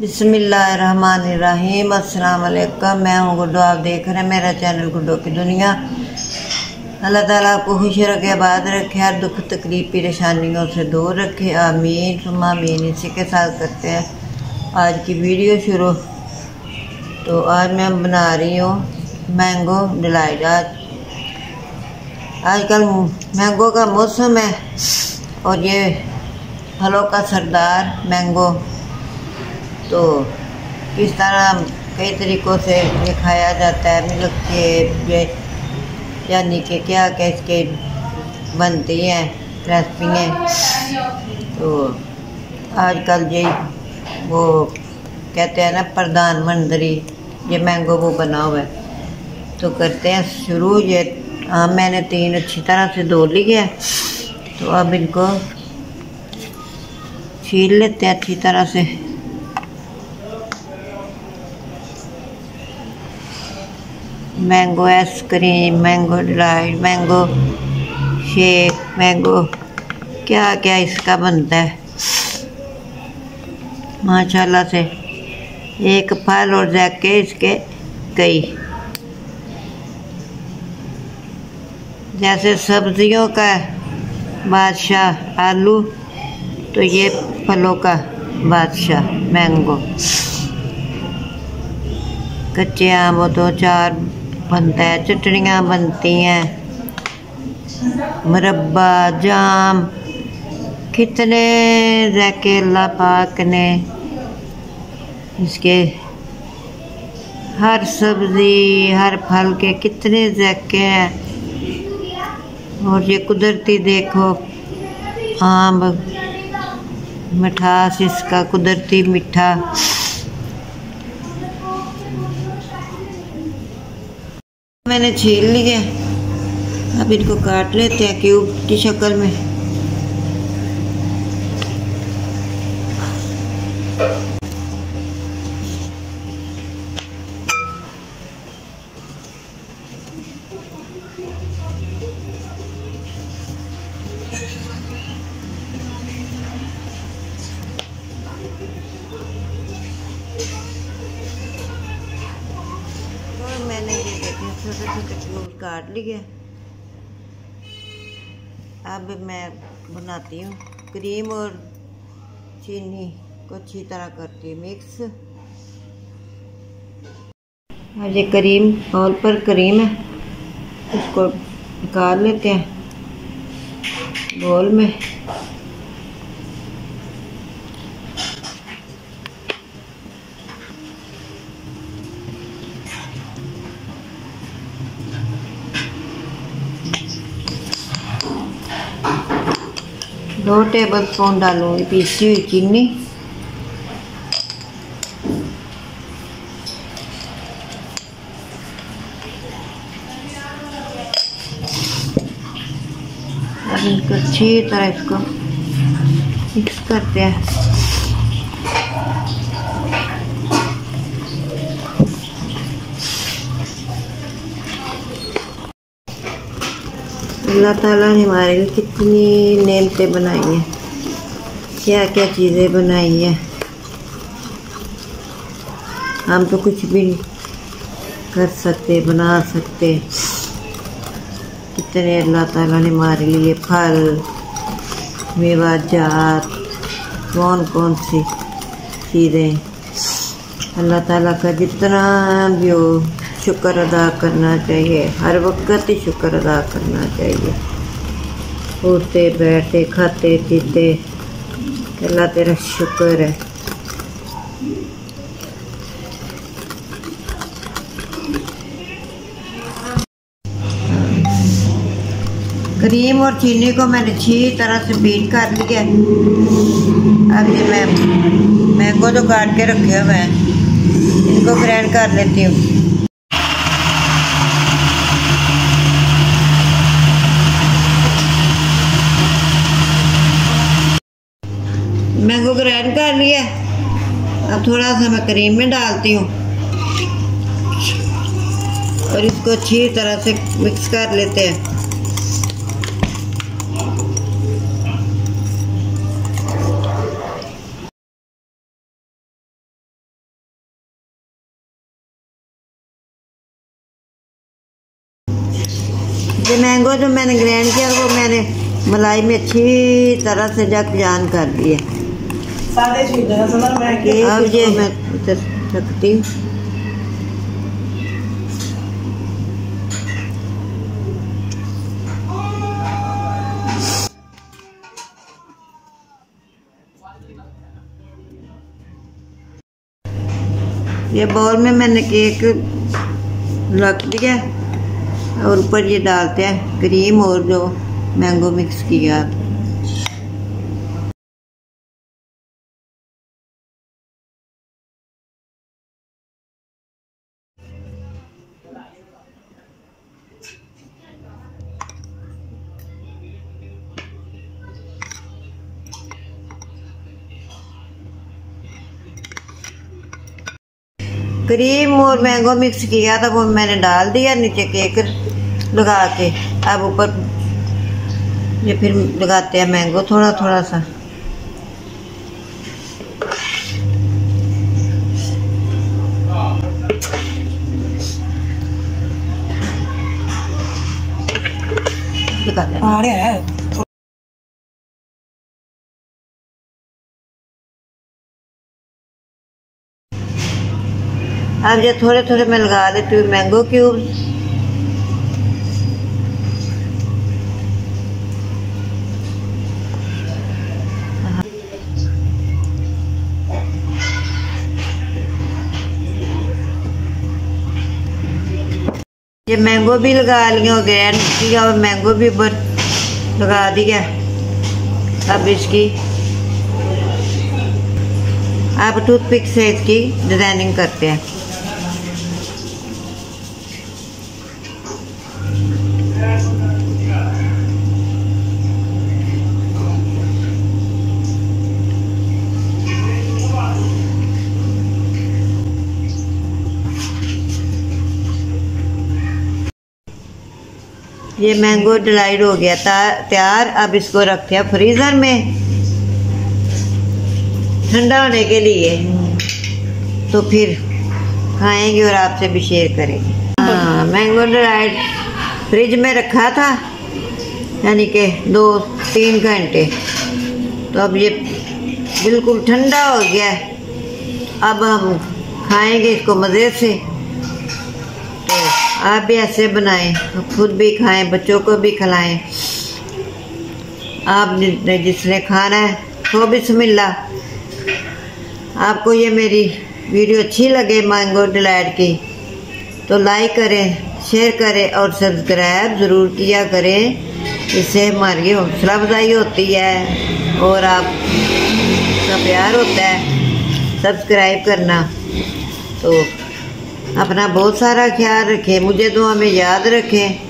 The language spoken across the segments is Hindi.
बिसमीम वालेकुम मैं हूँ गुड्डो, आप देख रहे हैं मेरा चैनल गुड्डो की दुनिया। अल्लाह ताला आपको खुश रखे आबाद रखे, हर दुख, तकलीफ़ परेशानियों से दूर रखे। आमीन। सुमा आमीन। इसी के साथ करते हैं आज की वीडियो शुरू। तो आज मैं बना रही हूँ मैंगो डिलाइट आज आजकल मैंगो का मौसम है और ये फलों का सरदार मैंगो तो किस तरह कई तरीक़ों से ये खाया जाता है। मिल्क के यानी कि क्या इसके बनती हैं रेसिपियाँ तो आजकल ये वो कहते हैं ना प्रधानमंत्री ये मैंगो वो बना हुआ है। तो करते हैं शुरू, ये हाँ मैंने तीन अच्छी तरह से धो लिए तो अब इनको छील लेते हैं अच्छी तरह से। Mango ice cream mango delight mango shake mango क्या क्या इसका बनता है? माशाल्लाह से, एक फल और जैके इसके कई। जैसे सब्जियों का बादशाह आलू तो ये फलों का बादशाह मैंगो कच्चे आम तो चार बनता है, चटनियाँ बनती हैं। मुरबा जाम, कितने जैके अल्लाह पाक ने इसके हर सब्ज़ी, हर फल के कितने जैके हैं। और ये कुदरती देखो, आम, मिठास, इसका कुदरती मीठा। मैंने छील लिए। अब इनको काट लेते हैं क्यूब की शक्ल में मैंने ये देखे छोटे काट लिए। अब मैं बनाती हूँ। क्रीम और चीनी को अच्छी तरह करती हूँ। मिक्स। और ये करीम बॉल पर क्रीम है। इसको निकाल लेते हैं। बोल में। दो टेबल स्पून डालूँगी पीसी हुई चीनी। अच्छी तरह इसको मिक्स करते हैं। अल्लाह ताला ने हमारे लिए कितनी नेमतें बनाई हैं। क्या क्या चीज़ें बनाई हैं। हम तो कुछ भी कर सकते, बना सकते। कितने अल्लाह ताला ने हमारे लिए फल, मेवा, जात कौन कौन सी चीज़ें। अल्लाह ताला का जितना भी हो शुक्र अदा करना चाहिए। हर वक्त ही शुक्र अदा करना चाहिए। उठते, बैठते, खाते, पीते। अल्लाह तेरा शुक्र है। क्रीम और चीनी को मैंने अच्छी तरह से बीट कर लिया अब ये मैं मैंगो तो काट के रखे हुए हैं। इनको ग्राइंड कर लेती हूँ। मैंगो तो ग्रैंड कर लिया अब थोड़ा सा मैं क्रीम में डालती हूँ। और इसको अच्छी तरह से मिक्स कर लेते हैं। ये मैंगो जो मैंने ग्रैंड किया, वो मैंने मलाई में अच्छी तरह से जग जान कर दी है। अब ये मैं रखती हूँ। ये बॉल में मैंने केक रख दिया और ऊपर ये डालते हैं क्रीम और जो मैंगो मिक्स किया क्रीम और मैंगो मिक्स किया था, वो मैंने डाल दिया नीचे केक लगा के। अब ऊपर ये फिर लगाते हैं मैंगो थोड़ा थोड़ा सा आ अब ये थोड़े थोड़े मैं लगा देती हूँ मैंगो क्यूब। ये मैंगो भी लगा लिया ग्रैंड किया और मैंगो भी ऊपर लगा दिया अब इसकी आप टूथपिक से इसकी डिज़ाइनिंग करते हैं। ये मैंगो डिलाइड हो गया तैयार। अब इसको रखते हैं फ्रीज़र में। ठंडा होने के लिए। तो फिर खाएँगे और आपसे भी शेयर करेंगे। हाँ मैंगो डिलाइड फ्रिज में रखा था, यानी कि दो, तीन घंटे। तो अब ये बिल्कुल ठंडा हो गया। अब हम खाएँगे इसको मज़े से। आप भी ऐसे बनाएँ, खुद भी खाएँ, बच्चों को भी खिलाएँ। आप जिसने खाना है वो बिस्मिल्ला। आपको ये मेरी वीडियो अच्छी लगे मैंगो डिलाइट की तो लाइक करें, शेयर करें और सब्सक्राइब ज़रूर किया करें। इससे हमारी हौसला अफजाई होती है और आप का प्यार होता है। सब्सक्राइब करना। तो अपना बहुत सारा ख्याल रखें, मुझे तो हमें याद रखें।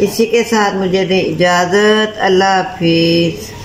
इसी के साथ मुझे दें इजाज़त, अल्लाह हाफिज़।